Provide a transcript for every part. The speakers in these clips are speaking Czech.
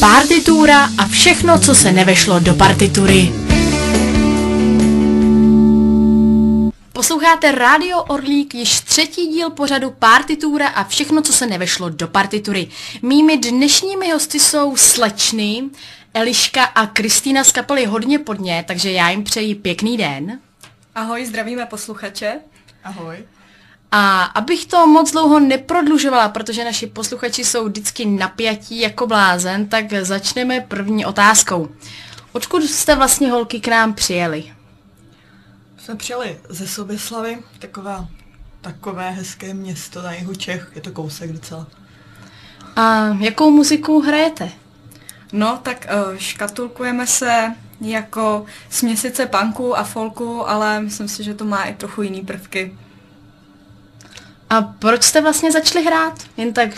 Partitura a všechno, co se nevešlo do partitury. Posloucháte Radio Orlík, již třetí díl pořadu Partitura a všechno, co se nevešlo do partitury. Mými dnešními hosty jsou slečny Eliška a Kristýna z kapely Hodně podně, takže já jim přeji pěkný den. Ahoj, zdravíme posluchače. Ahoj. A abych to moc dlouho neprodlužovala, protože naši posluchači jsou vždycky napjatí jako blázen, tak začneme první otázkou. Odkud jste vlastně holky k nám přijeli? Jsme přijeli ze Soběslavy, taková, takové hezké město na jihu Čech, je to kousek docela. A jakou muziku hrajete? No, tak uh, škatulkujeme se jako směsice punku a folku, ale myslím si, že to má i trochu jiný prvky. A proč jste vlastně začali hrát? Jen tak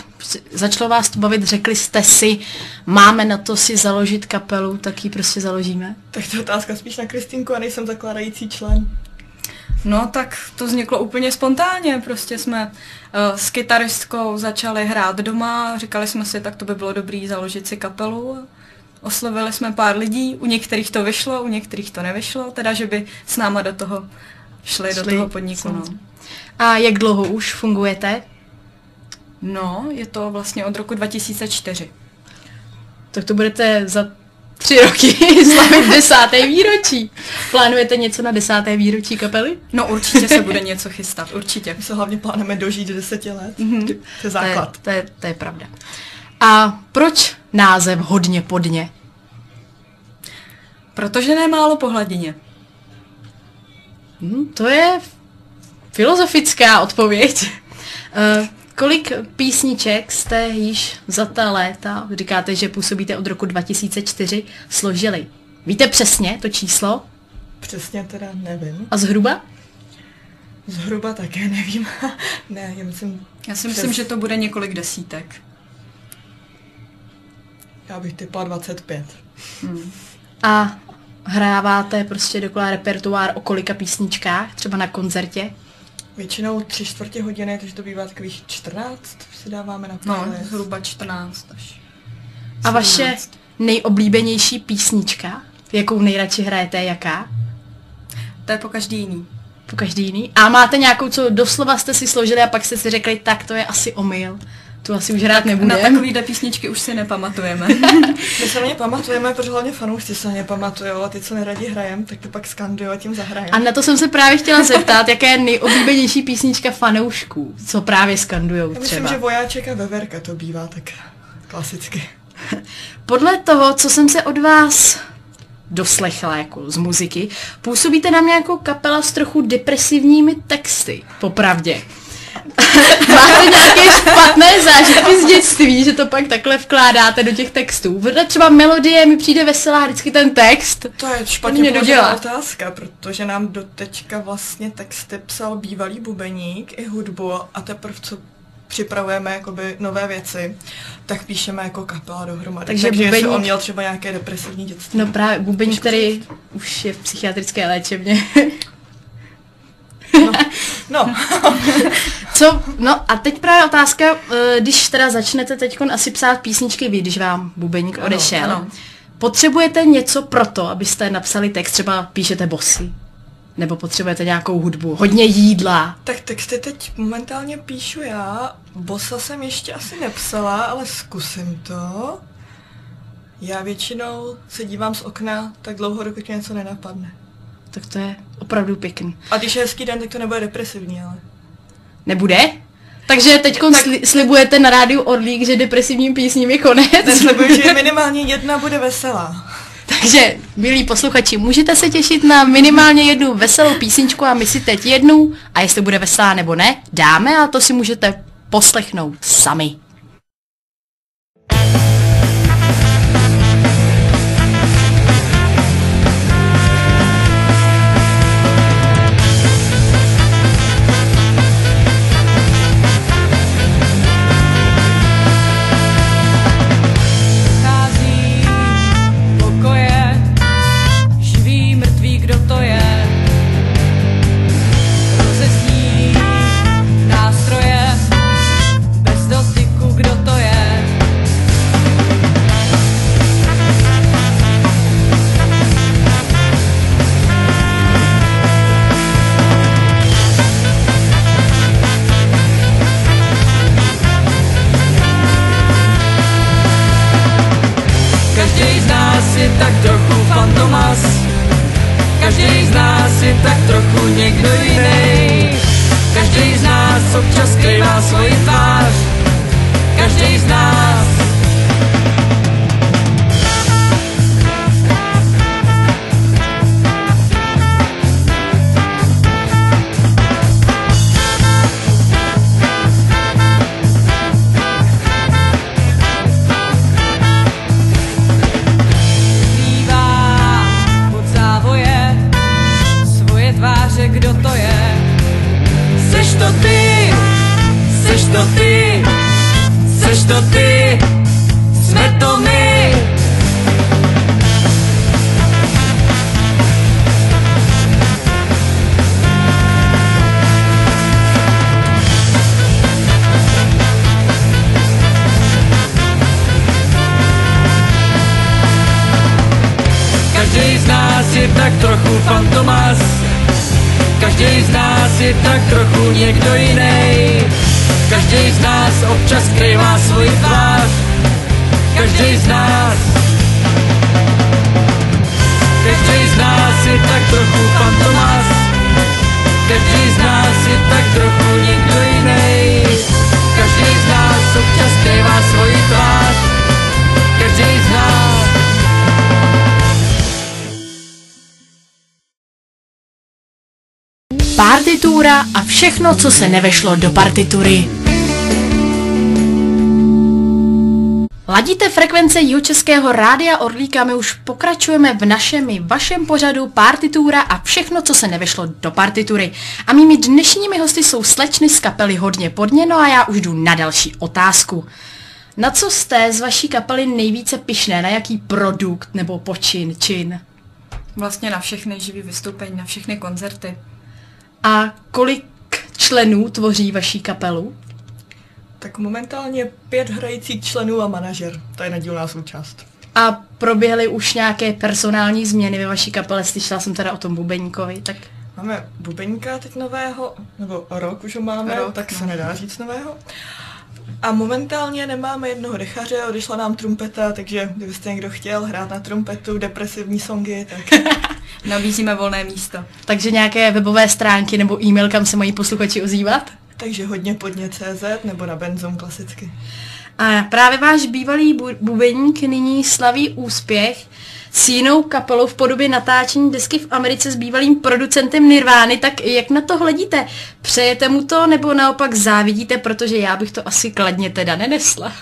začalo vás to bavit, řekli jste si, máme na to si založit kapelu, tak ji prostě založíme? Tak to je otázka spíš na Kristýnku a nejsem zakládající člen. No tak to vzniklo úplně spontánně, prostě jsme uh, s kytaristkou začali hrát doma, říkali jsme si, tak to by bylo dobrý založit si kapelu. Oslovili jsme pár lidí, u některých to vyšlo, u některých to nevyšlo, teda že by s náma do toho šli, šli do toho podniku. No. A jak dlouho už fungujete? No, je to vlastně od roku 2004. Tak to budete za tři roky slavit desáté výročí. Plánujete něco na desáté výročí kapely? No určitě se bude něco chystat, určitě. My se hlavně plánujeme dožít deseti let. Mm-hmm. To je základ. To je, to, je, to je pravda. A proč název hodně podně? Protože nemálo po hladině. Hmm, to je filozofická odpověď. Uh, kolik písniček jste již za ta léta, říkáte, že působíte od roku 2004, složili? Víte přesně to číslo? Přesně teda nevím. A zhruba? Zhruba také nevím. ne, já myslím... Já si myslím, přes... že to bude několik desítek. Já bych typla 25. Hmm. A hráváte prostě dokola repertoár o kolika písničkách, třeba na koncertě? Většinou tři čtvrtě hodiny, takže to bývá takových 14, si dáváme na No, zhruba 14 až. A vaše nejoblíbenější písnička, jakou nejradši hrajete, jaká? To je po každý jiný. Po každý jiný? A máte nějakou, co doslova jste si složili a pak jste si řekli, tak to je asi omyl. Tu asi už hrát nebudeme. Na takovýhle písničky už si nepamatujeme. My se na ně pamatujeme, protože hlavně fanoušci se na ně pamatují a ty, co neradi hrajem, tak to pak skandují a tím zahrajeme. A na to jsem se právě chtěla zeptat, jaká je nejoblíbenější písnička fanoušků, co právě skandujou třeba. Myslím, že Vojáček a Veverka to bývá tak klasicky. Podle toho, co jsem se od vás doslechla jako z muziky, působíte na mě jako kapela s trochu depresivními texty, popravdě. Máte nějaké špatné zážitky z dětství, že to pak takhle vkládáte do těch textů? Protože třeba melodie mi přijde veselá, vždycky ten text. To je špatně položená otázka, protože nám do teďka vlastně texty psal bývalý bubeník i hudbu a teprve co připravujeme jakoby nové věci, tak píšeme jako kapela dohromady. Takže, Takže bubeník... on měl třeba nějaké depresivní dětství. No právě, bubeník, který už je v psychiatrické léčebně. No. no. Co? No a teď právě otázka, eh, když teda začnete teď asi psát písničky vy, když vám bubeník odešel, ano, ano. potřebujete něco pro to, abyste napsali text, třeba píšete bosy? Nebo potřebujete nějakou hudbu? Hodně jídla? Tak texty teď momentálně píšu já. Bosa jsem ještě asi nepsala, ale zkusím to. Já většinou se dívám z okna tak dlouho, dokud mě něco nenapadne tak to je opravdu pěkný. A když je hezký den, tak to nebude depresivní, ale... Nebude? Takže teď tak... slibujete na rádiu Orlík, že depresivním písním je konec? Neslibuju, že minimálně jedna bude veselá. Takže, milí posluchači, můžete se těšit na minimálně jednu veselou písničku a my si teď jednu, a jestli bude veselá nebo ne, dáme a to si můžete poslechnout sami. Partitura a všechno, co se nevešlo do partitury. Ladíte frekvence Jihočeského rádia Orlíka, my už pokračujeme v našem i vašem pořadu partitura a všechno, co se nevešlo do partitury. A mými dnešními hosty jsou slečny z kapely Hodně podně, no a já už jdu na další otázku. Na co jste z vaší kapely nejvíce pišné? Na jaký produkt nebo počin, čin? Vlastně na všechny živý vystoupení, na všechny koncerty. A kolik členů tvoří vaší kapelu? Tak momentálně pět hrajících členů a manažer. To je nedílná součást. A proběhly už nějaké personální změny ve vaší kapele? Slyšela jsem teda o tom Bubeníkovi, tak... Máme Bubeníka teď nového, nebo rok už ho máme, rok, tak no. se nedá říct nového. A momentálně nemáme jednoho dechaře, odešla nám trumpeta, takže kdybyste někdo chtěl hrát na trumpetu depresivní songy, tak... Nabízíme volné místo. Takže nějaké webové stránky nebo e-mail, kam se mají posluchači ozývat? Takže hodně podně CZ nebo na Benzom klasicky. A právě váš bývalý bu- bubeník nyní slaví úspěch s jinou kapelou v podobě natáčení desky v Americe s bývalým producentem Nirvány, tak jak na to hledíte? Přejete mu to nebo naopak závidíte, protože já bych to asi kladně teda nenesla?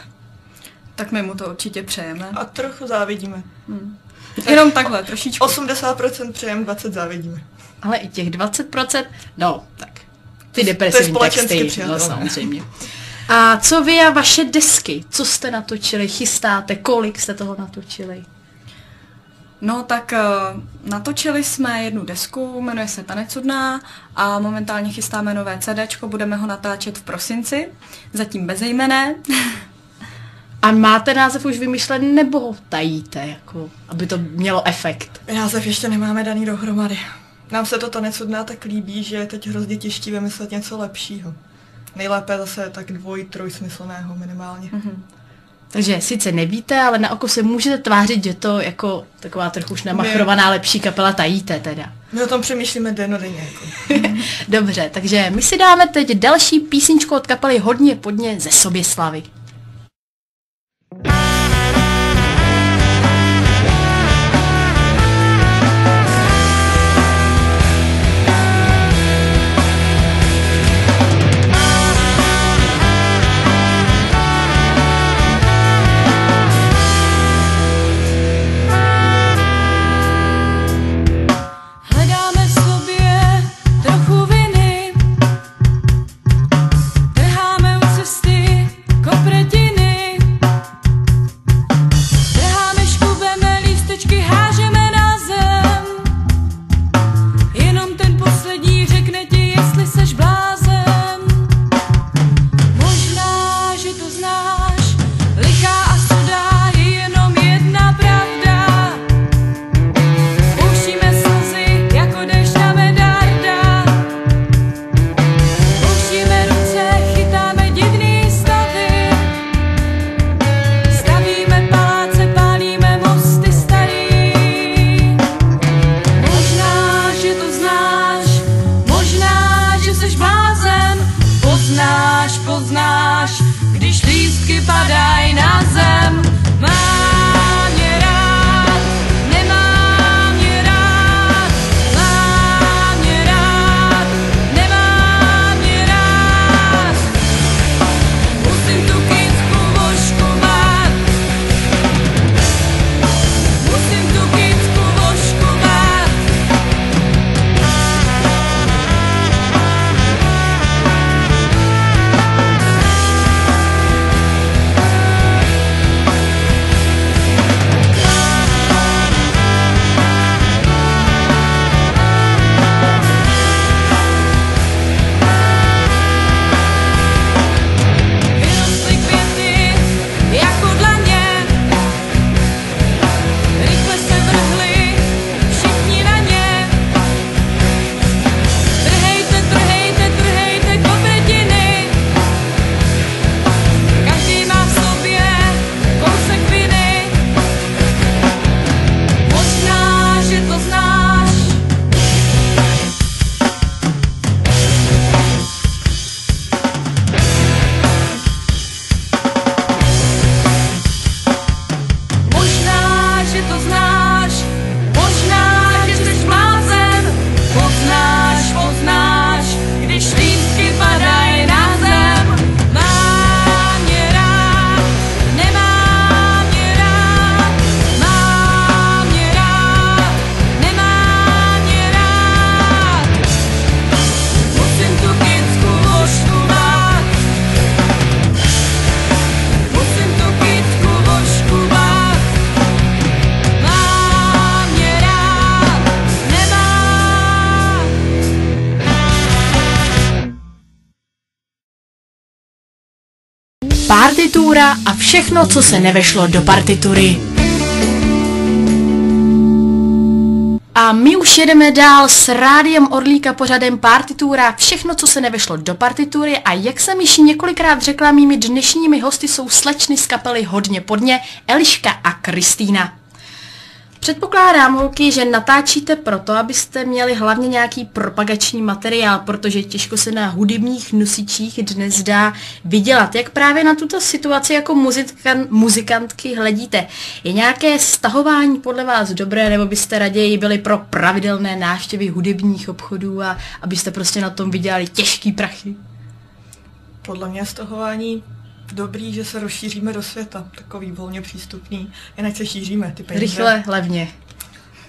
Tak my mu to určitě přejeme. A trochu závidíme. Hmm. Jenom takhle, trošičku. 80% přejem, 20 závidíme. Ale i těch 20%, no, tak ty depresivní texty, no, samozřejmě. A co vy a vaše desky? Co jste natočili? Chystáte? Kolik jste toho natočili? No tak uh, natočili jsme jednu desku, jmenuje se Tanecudná a momentálně chystáme nové CD, budeme ho natáčet v prosinci, zatím bezejmené. A máte název už vymyšlený nebo ho tajíte, jako, aby to mělo efekt? Název ještě nemáme daný dohromady. Nám se to tanecudná tak líbí, že je teď hrozně těžký vymyslet něco lepšího. Nejlépe zase tak dvoj, trojsmyslného minimálně. Mm-hmm. Takže sice nevíte, ale na oko se můžete tvářit, že to jako taková trochu už namachrovaná lepší kapela tajíte teda. My o tom přemýšlíme denodenně. Jako. Dobře, takže my si dáme teď další písničku od kapely Hodně podně ze Soběslavy. Partitura a všechno, co se nevešlo do partitury. A my už jedeme dál s rádiem Orlíka pořadem partitura, všechno, co se nevešlo do partitury a jak jsem již několikrát řekla, mými dnešními hosty jsou slečny z kapely Hodně podně, Eliška a Kristýna. Předpokládám, holky, že natáčíte proto, abyste měli hlavně nějaký propagační materiál, protože těžko se na hudebních nosičích dnes dá vydělat. Jak právě na tuto situaci jako muzikan, muzikantky hledíte? Je nějaké stahování podle vás dobré, nebo byste raději byli pro pravidelné návštěvy hudebních obchodů a abyste prostě na tom vydělali těžký prachy? Podle mě stahování dobrý, že se rozšíříme do světa, takový volně přístupný, jinak se šíříme ty peníze. Rychle, levně.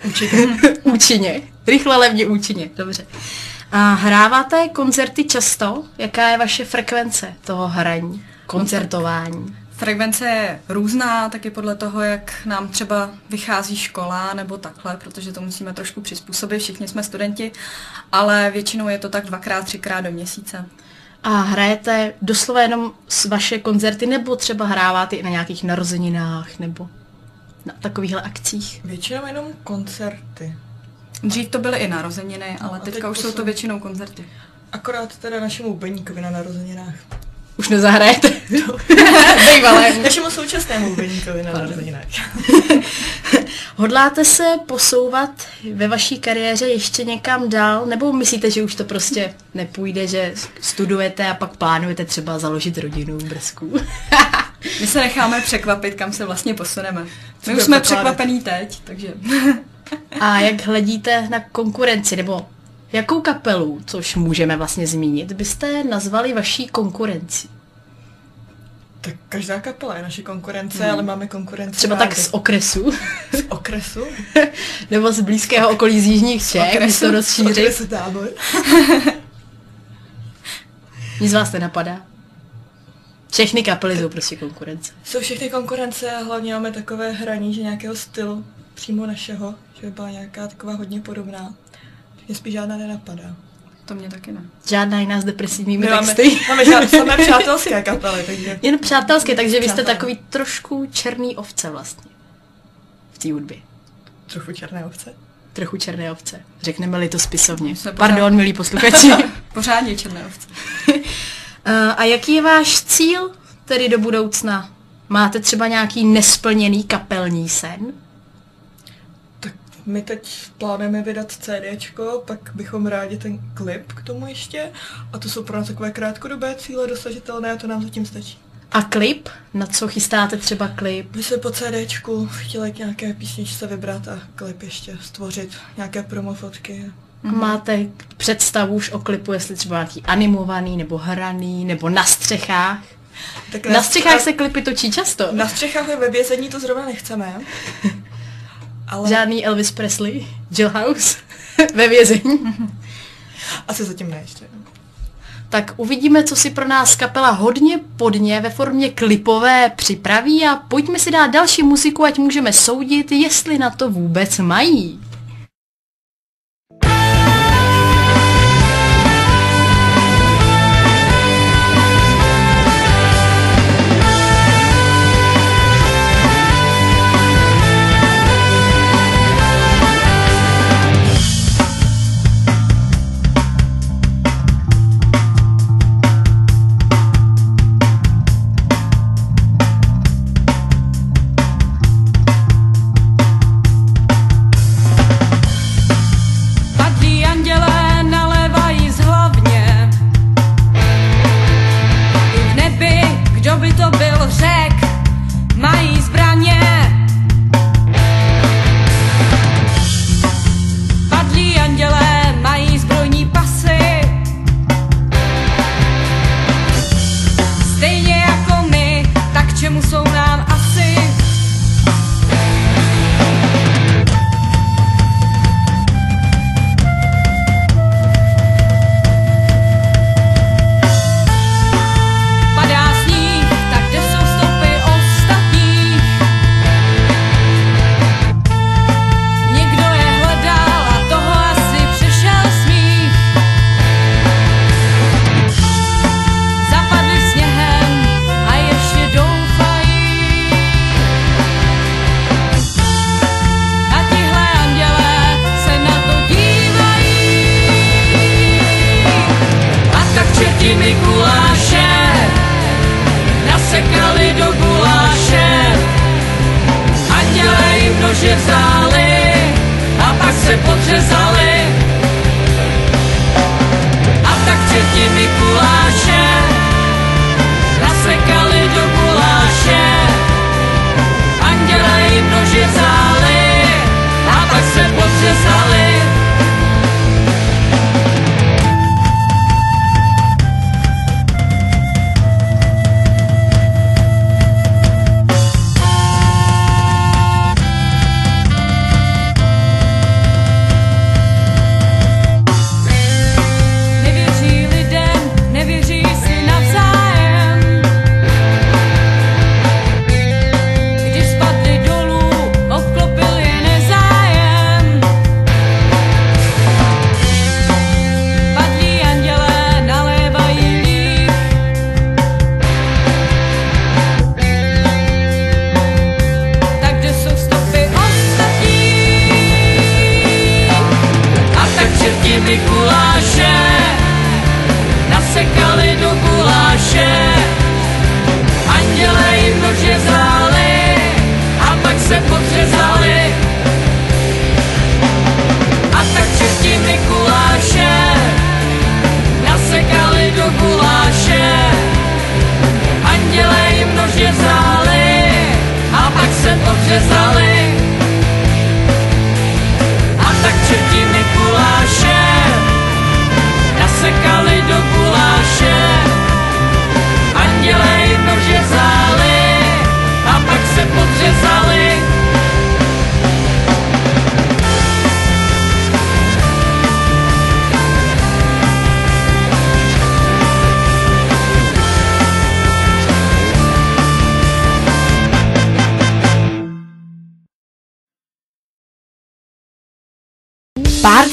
Účinně. účinně. Rychle, levně, účinně. Dobře. A hráváte koncerty často? Jaká je vaše frekvence toho hraní, koncertování? Frekvence je různá, taky podle toho, jak nám třeba vychází škola nebo takhle, protože to musíme trošku přizpůsobit, všichni jsme studenti, ale většinou je to tak dvakrát, třikrát do měsíce. A hrajete doslova jenom s vaše koncerty, nebo třeba hráváte i na nějakých narozeninách, nebo na takovýchhle akcích? Většinou jenom koncerty. Dřív to byly i narozeniny, ale teďka teď už jsou to poslední- většinou koncerty. Akorát teda našemu bubeníkovi na narozeninách. Už nezahrajete. Bývalé. Našemu současnému bubeníkovi na narozeninách. Hodláte se posouvat ve vaší kariéře ještě někam dál, nebo myslíte, že už to prostě nepůjde, že studujete a pak plánujete třeba založit rodinu v Brzku? My se necháme překvapit, kam se vlastně posuneme. My už jsme pokládat? překvapení teď, takže... A jak hledíte na konkurenci, nebo jakou kapelu, což můžeme vlastně zmínit, byste nazvali vaší konkurenci? Tak každá kapela je naše konkurence, ale máme konkurenci Třeba tak rádi. z okresu, z okresu. nebo z blízkého okolí z jižních Čech, když to Z rozšířit. okresu tábor. Nic z vás nenapadá? Všechny kapely jsou prostě konkurence. Jsou všechny konkurence a hlavně máme takové hraní, že nějakého stylu přímo našeho, že by byla nějaká taková hodně podobná. Mě spíš žádná nenapadá. To mě taky ne. Žádná jiná s depresivními máme, texty. máme žád, samé přátelské kapely, takže Jen přátelské, takže vy jste Přátelé. takový trošku černý ovce vlastně. V té hudbě. trochu černé ovce. Trochu černé ovce. Řekneme-li to spisovně. Pořád- Pardon, milí posluchači. Pořádně černé ovce. Eh, A jaký je váš cíl tedy do budoucna? Máte třeba nějaký nesplněný kapelní sen? My teď plánujeme vydat CDčko, pak bychom rádi ten klip k tomu ještě. A to jsou pro nás takové krátkodobé cíle dosažitelné a to nám zatím stačí. A klip? Na co chystáte třeba klip? My jsme po CDčku chtěli k nějaké písničce vybrat a klip ještě stvořit, nějaké promo fotky. A máte představu už o klipu, jestli třeba nějaký animovaný, nebo hraný, nebo na střechách? Tak Na střechách se klipy točí často. Na střechách a ve vězení to zrovna nechceme. Ale Žádný Elvis Presley, Jill House, ve vězení. asi zatím ne ještě. Tak uvidíme, co si pro nás kapela hodně podně ve formě klipové připraví a pojďme si dát další muziku, ať můžeme soudit, jestli na to vůbec mají.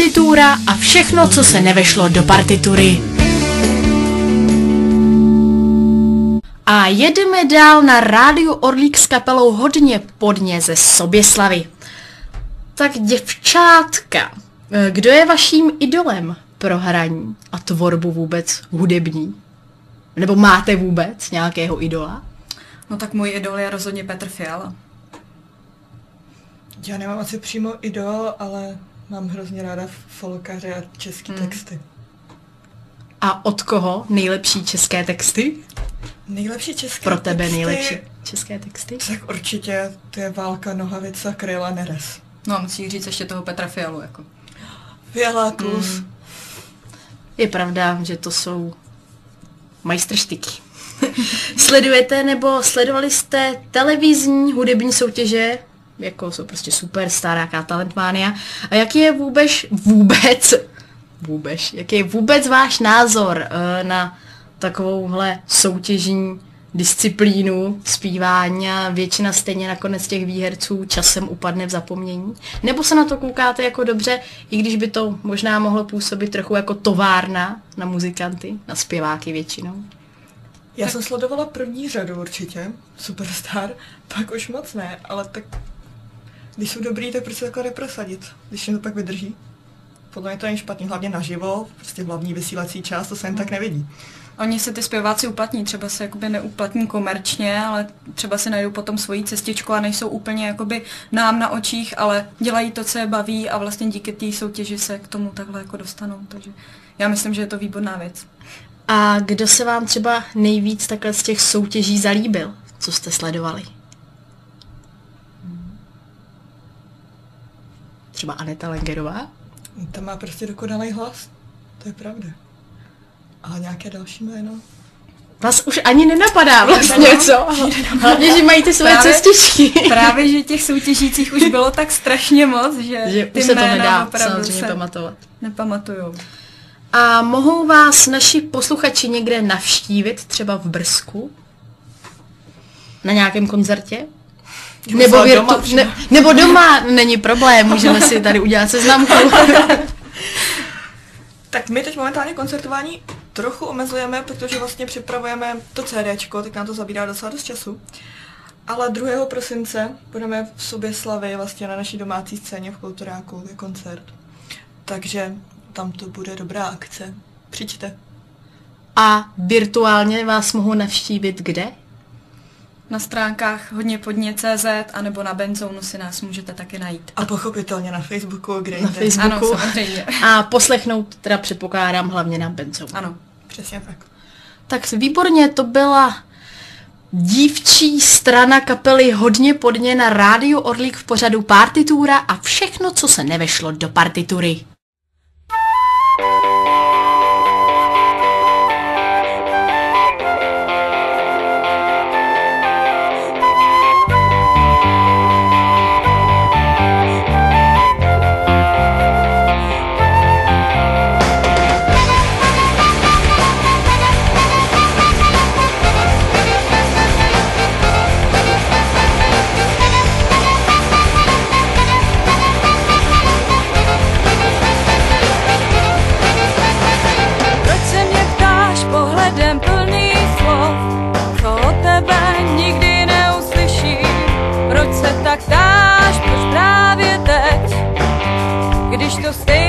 Partitura a všechno, co se nevešlo do partitury. A jedeme dál na rádiu Orlík s kapelou hodně podně ze Soběslavy. Tak děvčátka, kdo je vaším idolem pro hraní a tvorbu vůbec hudební? Nebo máte vůbec nějakého idola? No tak můj idol je rozhodně Petr Fiala. Já nemám asi přímo idol, ale mám hrozně ráda folkaře a český Hmm. texty. A od koho nejlepší české texty? Nejlepší české Pro tebe texty, nejlepší české texty? Tak určitě to je Válka, Nohavica, Kryla, Neres. No a musí říct ještě toho Petra Fialu, jako. Fiala Klus. Mm. Je pravda, že to jsou majstrštyky. Sledujete nebo sledovali jste televizní hudební soutěže, jako jsou prostě Superstar, jaká Talentmánia. A jaký je vůbec, vůbec, vůbec, jaký je vůbec váš názor eh, na takovouhle soutěžní disciplínu zpívání a většina stejně nakonec těch výherců časem upadne v zapomnění? Nebo se na to koukáte jako dobře, i když by to možná mohlo působit trochu jako továrna na muzikanty, na zpěváky většinou? Já jsem sledovala první řadu určitě, Superstar, pak už moc ne, ale tak když jsou dobrý, tak proč se takhle neprosadit, když jim to pak vydrží. Podle mě to není špatný, hlavně naživo, prostě hlavní vysílací část, to se jen tak nevidí. Oni se ty zpěváci uplatní, třeba se jakoby neuplatní komerčně, ale třeba si najdou potom svoji cestičku a nejsou úplně jakoby nám na očích, ale dělají to, co je baví a vlastně díky té soutěži se k tomu takhle jako dostanou. Takže já myslím, že je to výborná věc. A kdo se vám třeba nejvíc takhle z těch soutěží zalíbil, co jste sledovali? Třeba Aneta Lengerová? Ta má prostě dokonalý hlas, to je pravda. A nějaké další jméno? Vás už ani nenapadá vlastně, co? Hlavně, že mají ty své Právě- cestičky. Právě, že těch soutěžících už bylo tak strašně moc, že, že ty už se to nedá samozřejmě se pamatovat. nepamatujou. A mohou vás naši posluchači někde navštívit, třeba v Brzku? Na nějakém koncertě? Nebo, virtu- doma ne, nebo doma, není problém, můžeme si tady udělat seznamku. Tak my teď momentálně koncertování trochu omezujeme, protože vlastně připravujeme to CDčko, tak nám to zabírá docela dost času. Ale 2. prosince budeme v sobě slavy vlastně na naší domácí scéně v Kulturáku je koncert. Takže tam to bude dobrá akce. Přijďte. A virtuálně vás mohou navštívit kde? Na stránkách hodně podně CZ anebo na Benzónu si nás můžete taky najít. A pochopitelně na Facebooku, kde Na Facebooku. Ano, samozřejmě. A poslechnout teda předpokládám hlavně na Benzou. Ano. Přesně tak. Tak výborně, to byla dívčí strana kapely hodně podně na rádiu Orlík v pořadu partitura a všechno, co se nevešlo do partitury. Když to stejně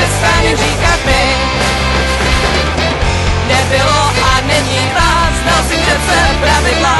přestaň říkat mi. Nebylo a není vás, znal si přece pravidla.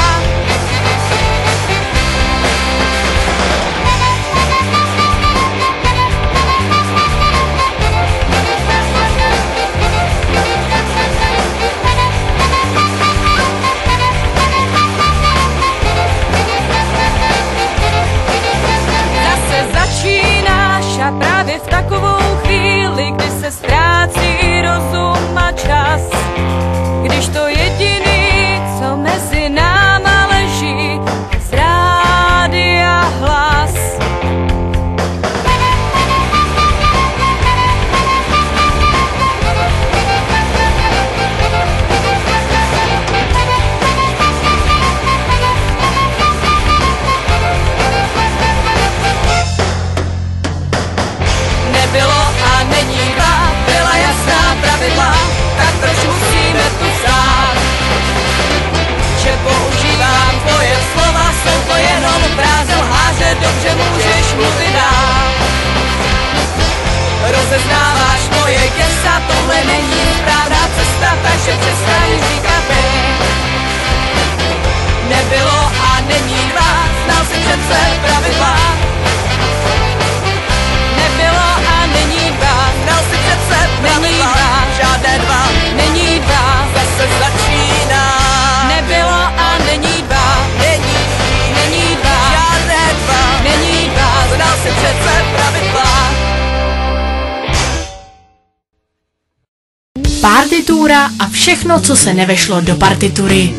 Partitura a všechno, co se nevešlo do partitury.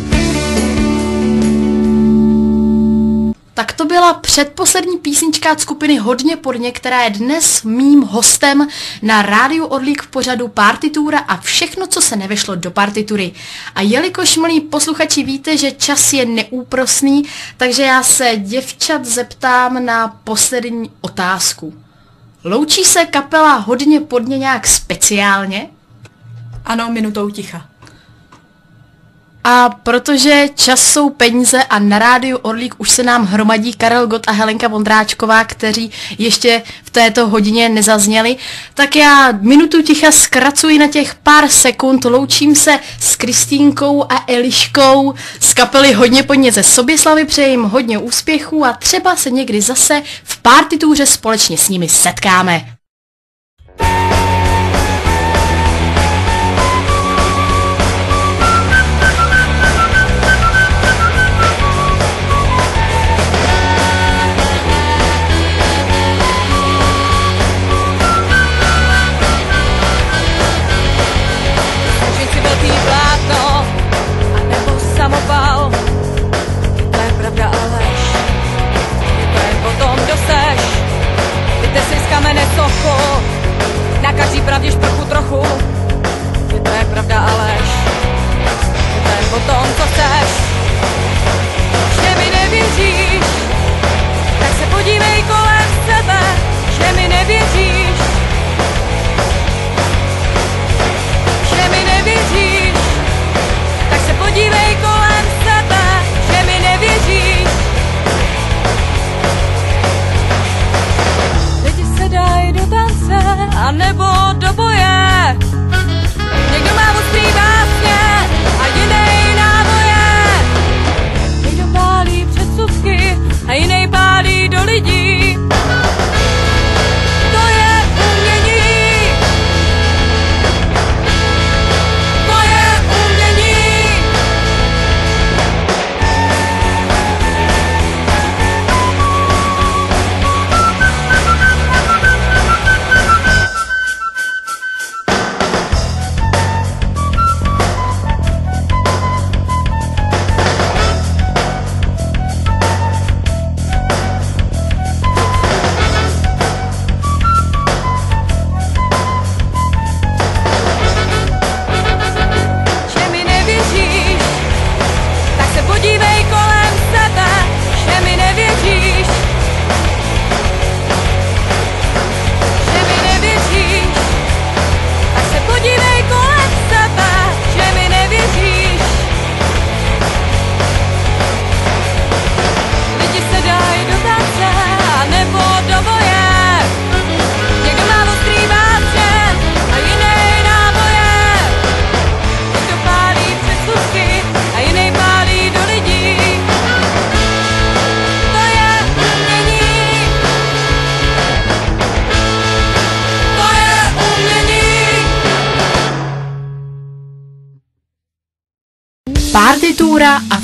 Tak to byla předposlední písnička od skupiny Hodně podně, která je dnes mým hostem na rádiu Orlík v pořadu Partitura a všechno, co se nevešlo do partitury. A jelikož, milí posluchači, víte, že čas je neúprosný, takže já se děvčat zeptám na poslední otázku. Loučí se kapela Hodně podně nějak speciálně? Ano, minutou ticha. A protože čas jsou peníze a na rádiu Orlík už se nám hromadí Karel Gott a Helenka Vondráčková, kteří ještě v této hodině nezazněli, tak já minutu ticha zkracuji na těch pár sekund, loučím se s Kristínkou a Eliškou z kapely Hodně podně ze Soběslavy, přejím hodně úspěchů a třeba se někdy zase v pár titůře společně s nimi setkáme.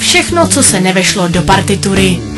Všechno, co se nevešlo do partitury.